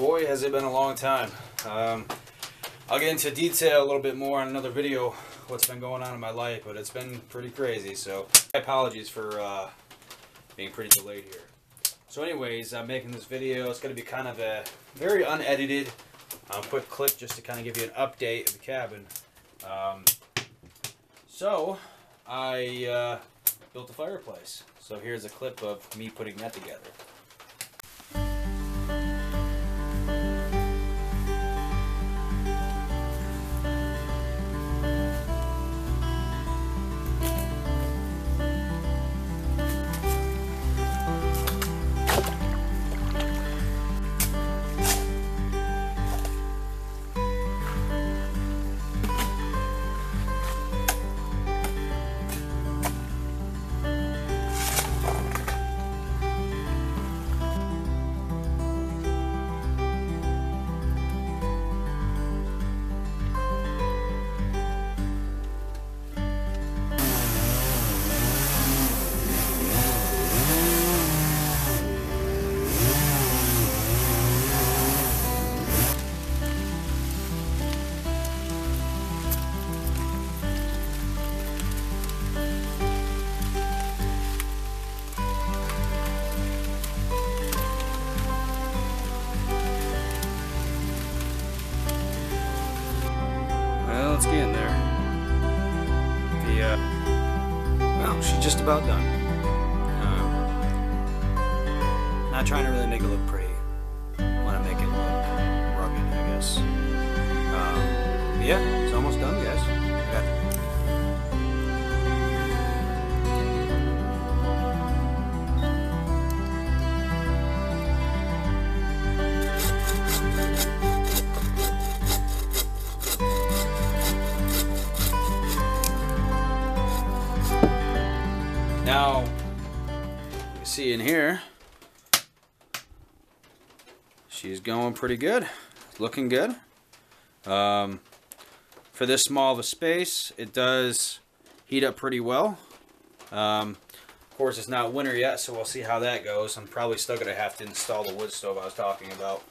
Boy, has it been a long time. Um, I'll get into detail a little bit more on another video what's been going on in my life, but it's been pretty crazy. So, apologies for uh, being pretty delayed here. So, anyways, I'm making this video. It's going to be kind of a very unedited, um, quick clip just to kind of give you an update of the cabin. Um, so, I uh, built a fireplace. So here's a clip of me putting that together. There. The, uh, well, she's just about done. Um, not trying to really make it look pretty. Want to make it look rugged, I guess. Um, yeah, it's almost done, guys. Now, you see in here, she's going pretty good, looking good. Um, for this small of a space, it does heat up pretty well. Um, of course, it's not winter yet, so we'll see how that goes. I'm probably still going to have to install the wood stove I was talking about.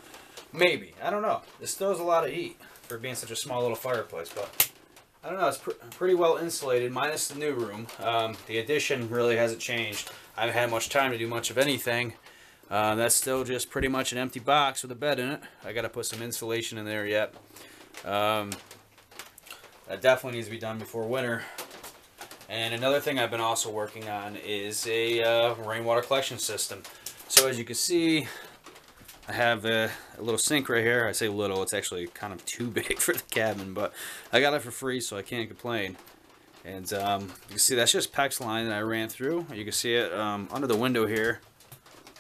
Maybe. I don't know. This still a lot of heat for being such a small little fireplace, but I don't know. It's pr pretty well insulated, minus the new room. Um, the addition really hasn't changed. I haven't had much time to do much of anything. Uh, that's still just pretty much an empty box with a bed in it. I got to put some insulation in there yet. Um, that definitely needs to be done before winter. And another thing I've been also working on is a uh, rainwater collection system. So as you can see, I have a, a, little sink right here. I say little, it's actually kind of too big for the cabin, but I got it for free, so I can't complain. And um, you can see that's just PEX line that I ran through. You can see it um, under the window here.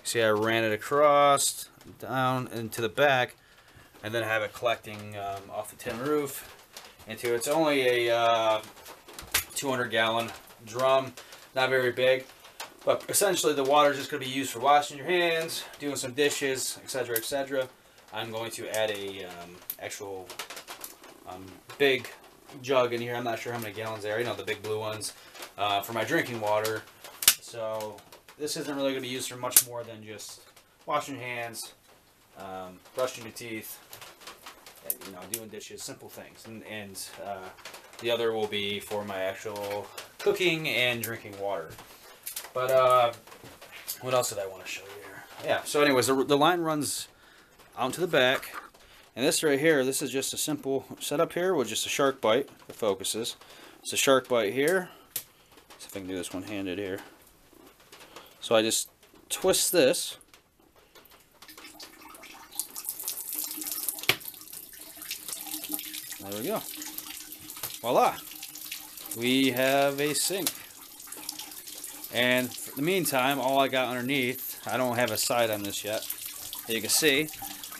See I ran it across, down, into the back, and then I have it collecting um, off the tin roof into it's only a uh, 200 gallon drum, not very big. But essentially the water is just going to be used for washing your hands, doing some dishes, etc, etc. I'm going to add a um, actual um, big jug in here. I'm not sure how many gallons there. Are, you know, the big blue ones uh, for my drinking water. So this isn't really going to be used for much more than just washing your hands, um, brushing your teeth, and, you know, doing dishes, simple things. And, and uh, the other will be for my actual cooking and drinking water. But, uh, what else did I want to show you here? Yeah, so anyways, the, the line runs out to the back. And this right here, this is just a simple setup here with just a SharkBite that focuses. It's a SharkBite here. See if I can do this one-handed here. So I just twist this. There we go. Voila. We have a sink. And in the meantime, all I got underneath, I don't have a side on this yet. As you can see,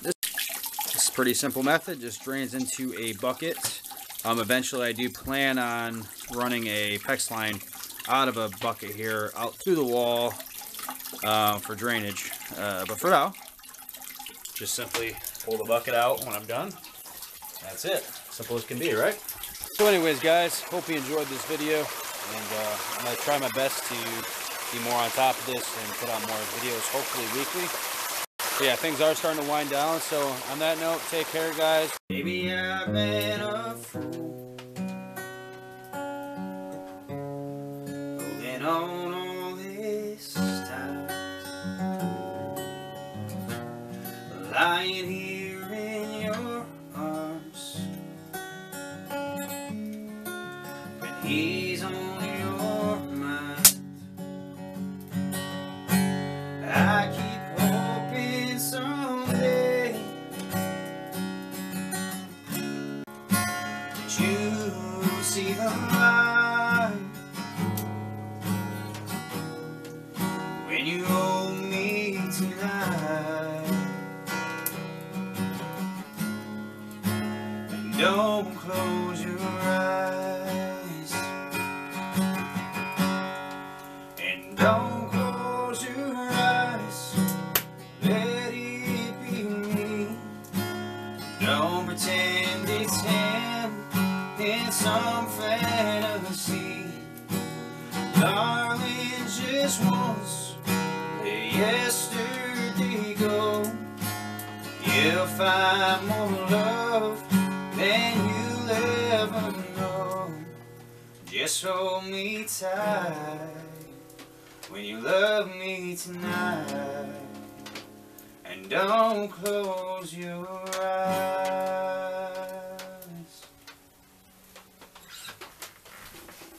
this, this is pretty simple method. Just drains into a bucket. Um, eventually, I do plan on running a PEX line out of a bucket here, out through the wall uh, for drainage. Uh, but for now, just simply pull the bucket out when I'm done. That's it. Simple as can be, right? So anyways, guys, hope you enjoyed this video. And uh, I'm going to try my best to be more on top of this and put out more videos, hopefully weekly. But yeah, things are starting to wind down. So on that note, take care, guys. Maybe I've been a fool. Holding on all this time. Lying here see the light when you hold me tonight? And don't close your eyes. And don't close your eyes. Let it be me. Don't pretend it's him some fantasy. Darling, just once, yesterday go. You'll find more love than you'll ever know. Just hold me tight when you love me tonight. And don't close your eyes.